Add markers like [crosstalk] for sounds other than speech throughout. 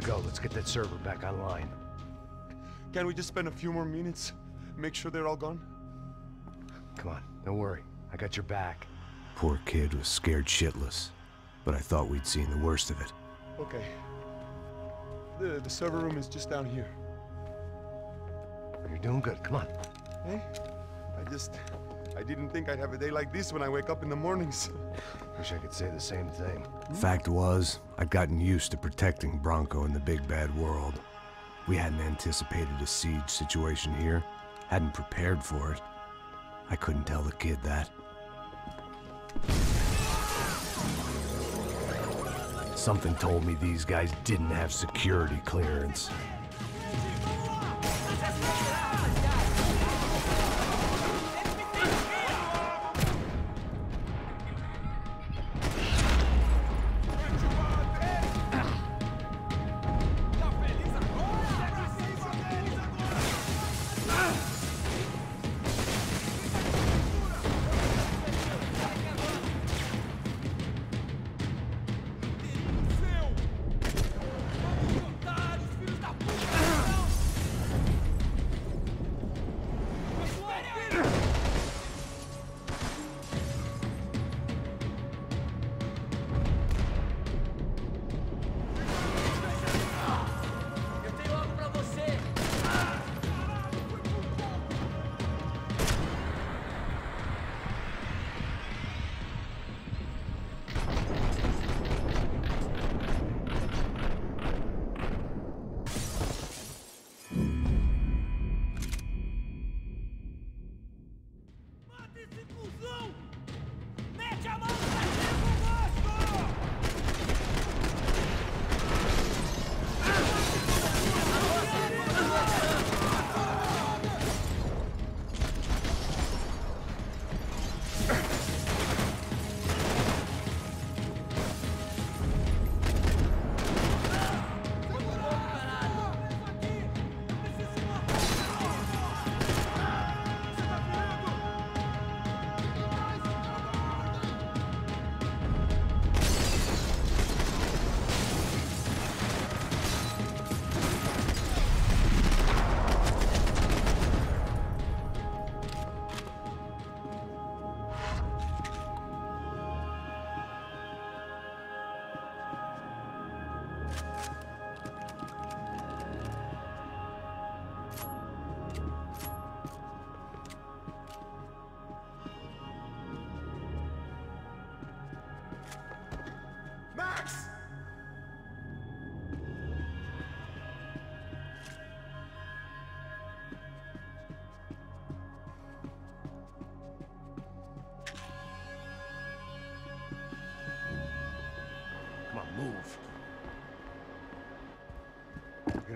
to go. Let's get that server back online. Can we just spend a few more minutes? Make sure they're all gone? Come on, don't worry. I got your back. Poor kid was scared shitless, but I thought we'd seen the worst of it. Okay. The, the server room is just down here. You're doing good. Come on. Hey? I just... I didn't think I'd have a day like this when I wake up in the mornings. [laughs] Wish I could say the same thing. Fact was, I'd gotten used to protecting Branco in the big bad world. We hadn't anticipated a siege situation here, hadn't prepared for it. I couldn't tell the kid that. Something told me these guys didn't have security clearance.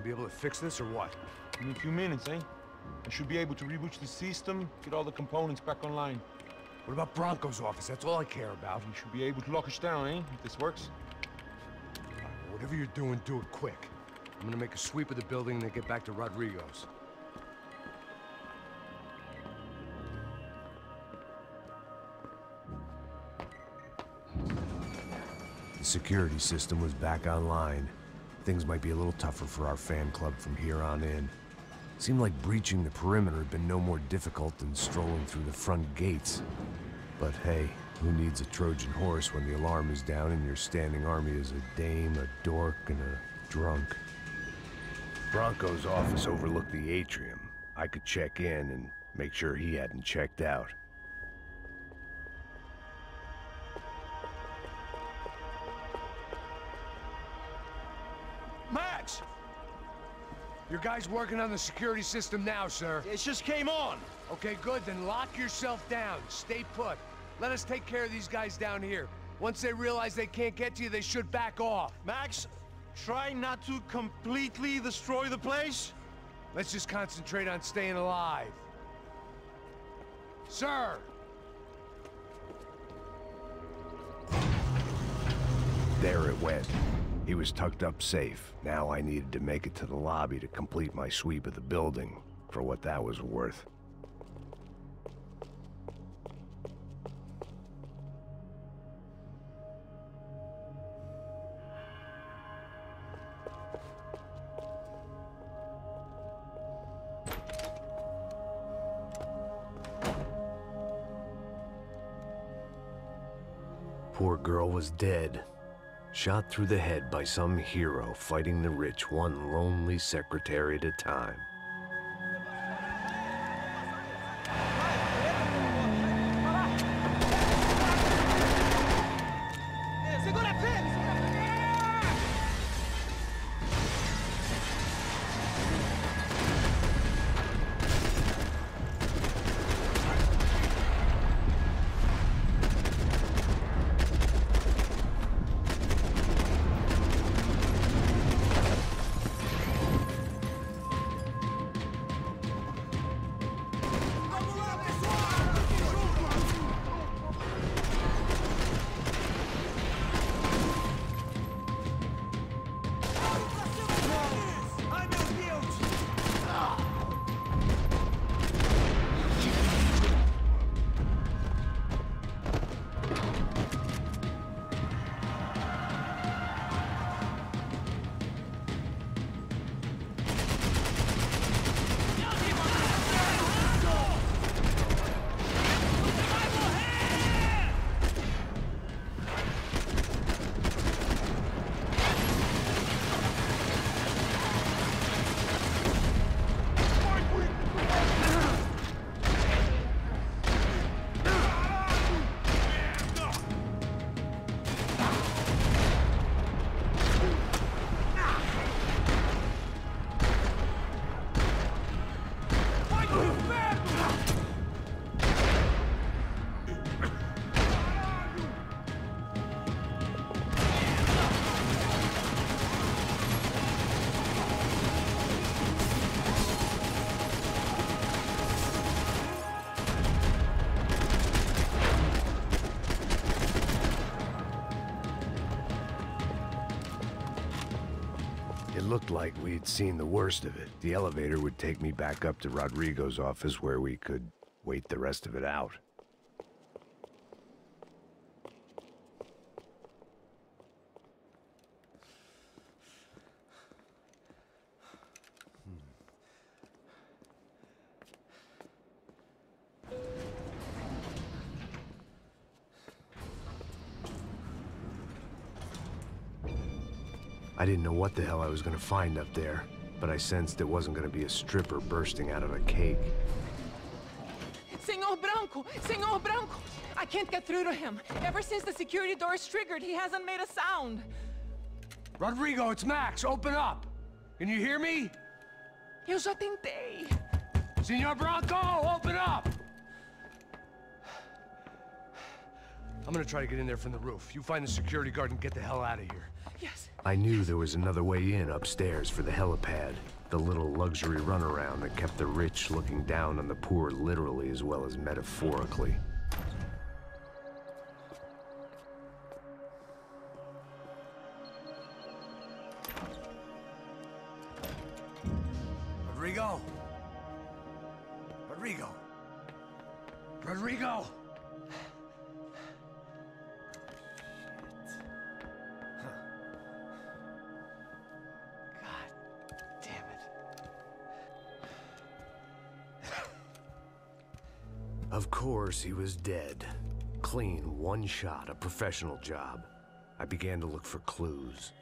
Gonna be able to fix this or what? In a few minutes, eh? I should be able to reboot the system, get all the components back online. What about Branco's office? That's all I care about. You should be able to lock us down, eh? If this works. Whatever you're doing, do it quick. I'm gonna make a sweep of the building and then get back to Rodrigo's. The security system was back online. Things might be a little tougher for our fan club from here on in. Seemed like breaching the perimeter had been no more difficult than strolling through the front gates. But hey, who needs a Trojan horse when the alarm is down and your standing army is a dame, a dork, and a drunk? Branco's office overlooked the atrium. I could check in and make sure he hadn't checked out. Your guy's working on the security system now, sir. It just came on. Okay, good. Then lock yourself down. Stay put. Let us take care of these guys down here. Once they realize they can't get to you, they should back off. Max, try not to completely destroy the place. Let's just concentrate on staying alive. Sir! There it went. He was tucked up safe. Now I needed to make it to the lobby to complete my sweep of the building, for what that was worth. Poor girl was dead. Shot through the head by some hero fighting the rich one lonely secretary at a time. Looked like we'd seen the worst of it. The elevator would take me back up to Rodrigo's office where we could wait the rest of it out. I didn't know what the hell I was gonna find up there, but I sensed it wasn't gonna be a stripper bursting out of a cake. Senor Branco! Senor Branco! I can't get through to him. Ever since the security door is triggered, he hasn't made a sound. Rodrigo, it's Max. Open up. Can you hear me? Eu já tentei. Senor Branco, open up! I'm gonna try to get in there from the roof. You find the security guard and get the hell out of here. Yes. I knew there was another way in upstairs for the helipad, the little luxury runaround that kept the rich looking down on the poor literally as well as metaphorically. Of course, he was dead. Clean, one shot, a professional job. I began to look for clues.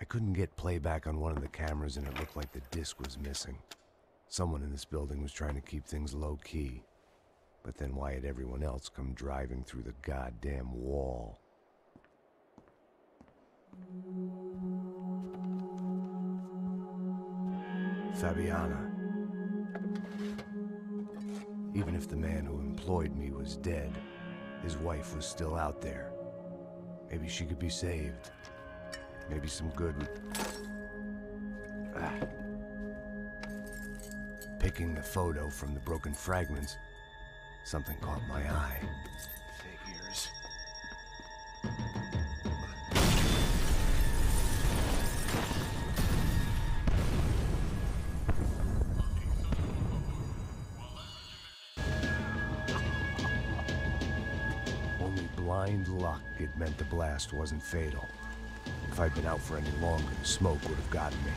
I couldn't get playback on one of the cameras and it looked like the disc was missing. Someone in this building was trying to keep things low key. But then why had everyone else come driving through the goddamn wall? Fabiana. Even if the man who employed me was dead, his wife was still out there. Maybe she could be saved. Maybe some good would... Ah. Picking the photo from the broken fragments, something caught my eye. Figures. Only blind luck it meant the blast wasn't fatal. If I'd been out for any longer, the smoke would have gotten me.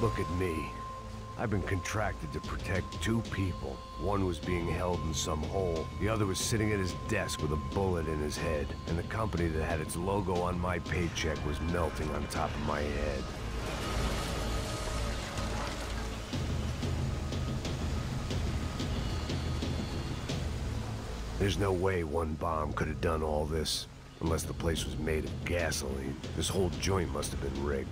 Look at me. I've been contracted to protect two people. One was being held in some hole. The other was sitting at his desk with a bullet in his head. And the company that had its logo on my paycheck was melting on top of my head. There's no way one bomb could have done all this. Unless the place was made of gasoline. This whole joint must have been rigged.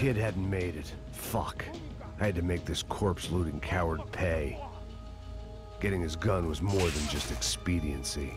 Kid hadn't made it. Fuck. I had to make this corpse-looting coward pay. Getting his gun was more than just expediency.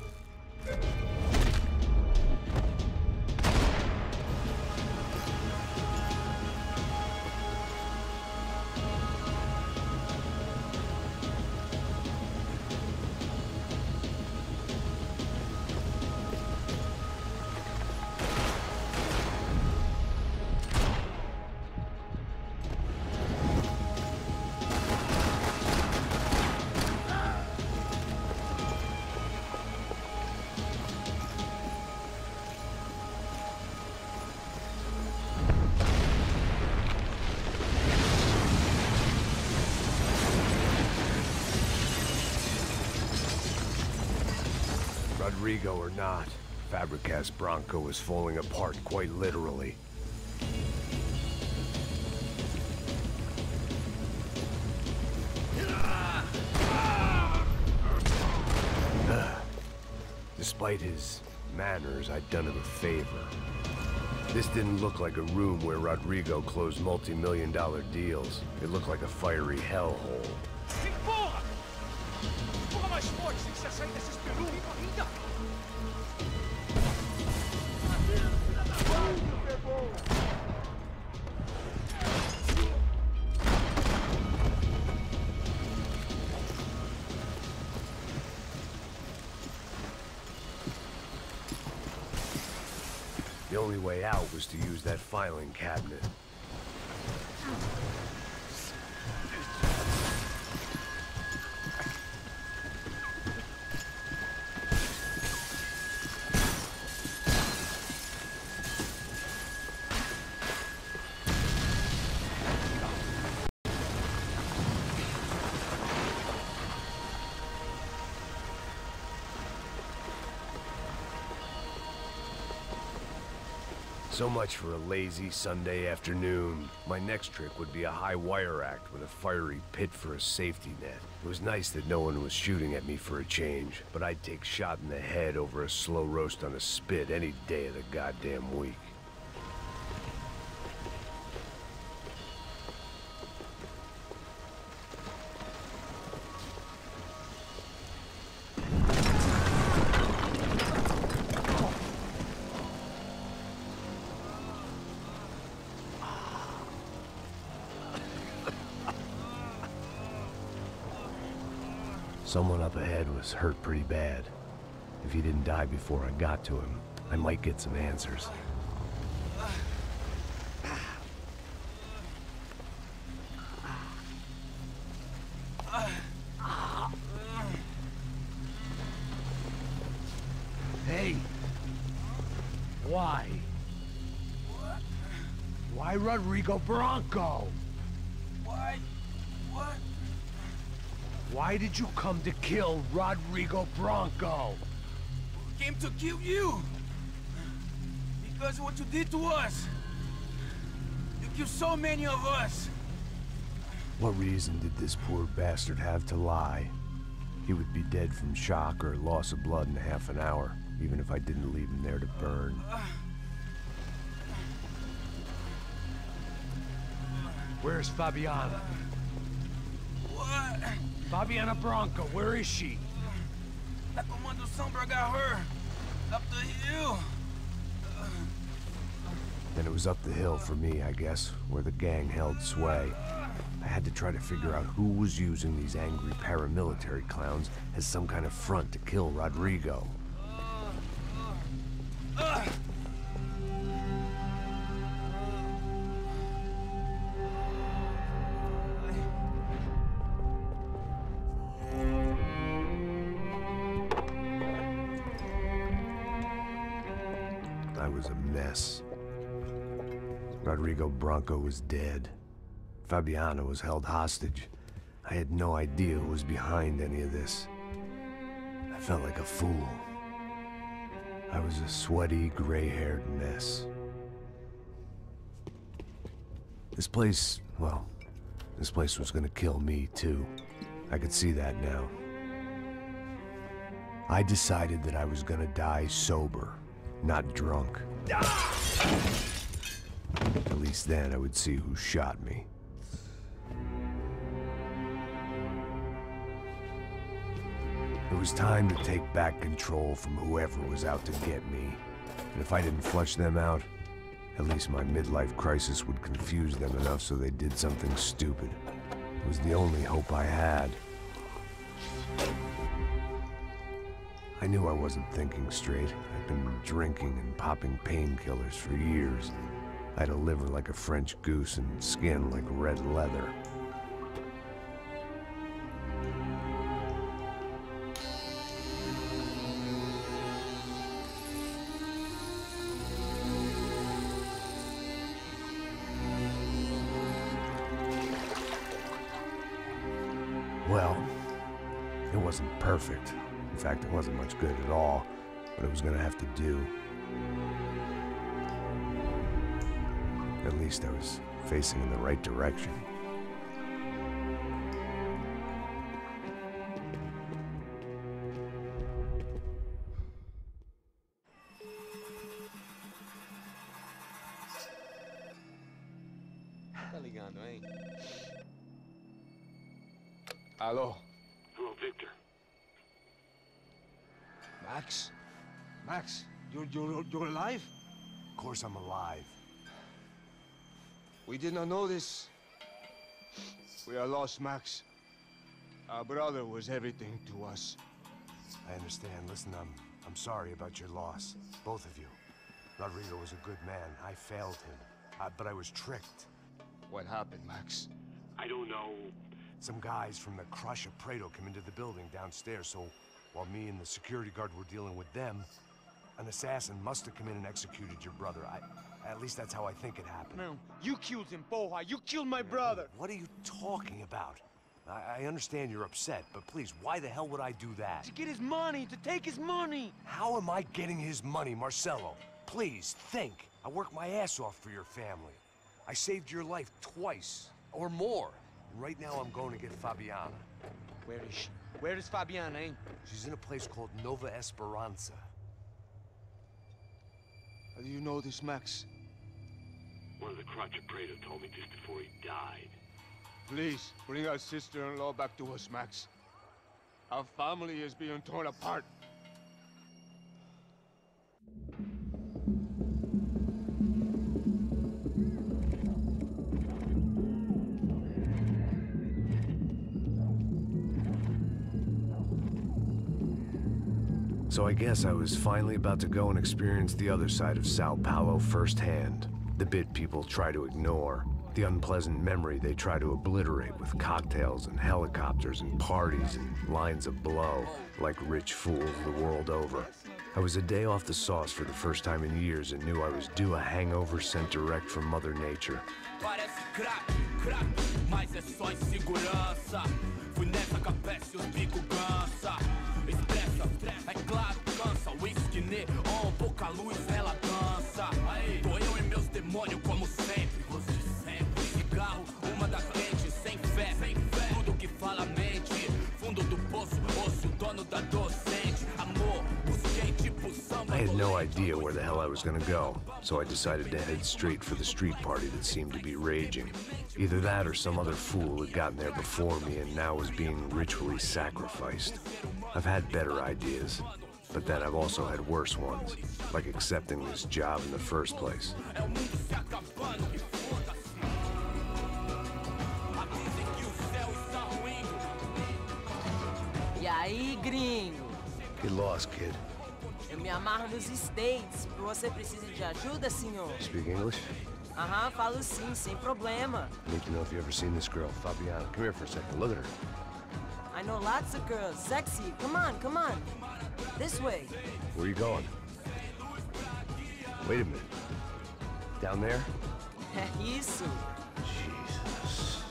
Rodrigo or not, Fabricas Branco was falling apart quite literally. [sighs] Despite his manners, I'd done him a favor. This didn't look like a room where Rodrigo closed multi-million dollar deals. It looked like a fiery hellhole. Filing cabinet. So much for a lazy Sunday afternoon. My next trick would be a high wire act with a fiery pit for a safety net. It was nice that no one was shooting at me for a change, but I'd take shot in the head over a slow roast on a spit any day of the goddamn week. Someone up ahead was hurt pretty bad. If he didn't die before I got to him, I might get some answers. Hey! Why? Why Rodrigo Branco? Why? What? Why did you come to kill Rodrigo Branco? We came to kill you! Because of what you did to us! You killed so many of us! What reason did this poor bastard have to lie? He would be dead from shock or loss of blood in half an hour, even if I didn't leave him there to burn. Where's Fabiana? What? Fabiana Branco, where is she? That Comando Sombra got her! Up the hill! Then it was up the hill for me, I guess, where the gang held sway. I had to try to figure out who was using these angry paramilitary clowns as some kind of front to kill Rodrigo. Branco was dead. Fabiana was held hostage. I had no idea who was behind any of this. I felt like a fool. I was a sweaty, gray-haired mess. This place, well, this place was gonna kill me too. I could see that now. I decided that I was gonna die sober, not drunk. Ah! At least then I would see who shot me. It was time to take back control from whoever was out to get me. And if I didn't flush them out, at least my midlife crisis would confuse them enough so they did something stupid. It was the only hope I had. I knew I wasn't thinking straight. I'd been drinking and popping painkillers for years. I had a liver like a French goose and skin like red leather. Well, it wasn't perfect. In fact, it wasn't much good at all, but it was gonna have to do. At least I was facing in the right direction. We did not know this. We are lost, Max. Our brother was everything to us. I understand. Listen, I'm I'm sorry about your loss. Both of you. Rodrigo was a good man. I failed him. I, but I was tricked. What happened, Max? I don't know. Some guys from the Crachá Preto came into the building downstairs, so while me and the security guard were dealing with them, an assassin must have come in and executed your brother. I, at least that's how I think it happened. No, you killed him, Boha. You killed my brother. What are you talking about? I, I understand you're upset, but please, why the hell would I do that? To get his money, to take his money. How am I getting his money, Marcelo? Please, think. I worked my ass off for your family. I saved your life twice, or more. Right now I'm going to get Fabiana. Where is she? Where is Fabiana, eh? She's in a place called Nova Esperança. How do you know this, Max? One of the Crachá Preto told me just before he died. Please, bring our sister-in-law back to us, Max. Our family is being torn apart. So I guess I was finally about to go and experience the other side of Sao Paulo firsthand. The bit people try to ignore. The unpleasant memory they try to obliterate with cocktails and helicopters and parties and lines of blow, like rich fools the world over. I was a day off the sauce for the first time in years and knew I was due a hangover sent direct from Mother Nature. É claro, cansa. Whisky, neon, pouca luz, ela dança. Tô eu e meus demônios como sempre. Você sempre. Cigarro, uma das quentes, sem fé. Sem fé. Tudo que fala mente. Fundo do poço, osso, dono da docente. I had no idea where the hell I was gonna go, so I decided to head straight for the street party that seemed to be raging. Either that or some other fool had gotten there before me and now was being ritually sacrificed. I've had better ideas, but then I've also had worse ones, like accepting this job in the first place. É o mundo se acabando, que foda-se. Avisem que o céu está ruindo. E aí, gringo? Get lost, kid. Eu me amarro nos States. Você precisa de ajuda, senhor? Speak English? Aham, falo sim, sem problema. I need to know if you ever seen this girl, Fabiana. Come here for a second. Look at her. I know lots of girls. Sexy. Come on, come on. This way. Where you going? Wait a minute. Down there? É [laughs] isso. Jesus.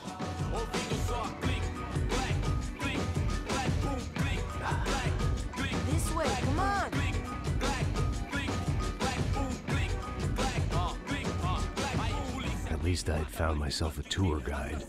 Ouvindo só clique, clack, clique, clack, boom, clique, clack, clique, This way, come on. Least I had found myself a tour guide.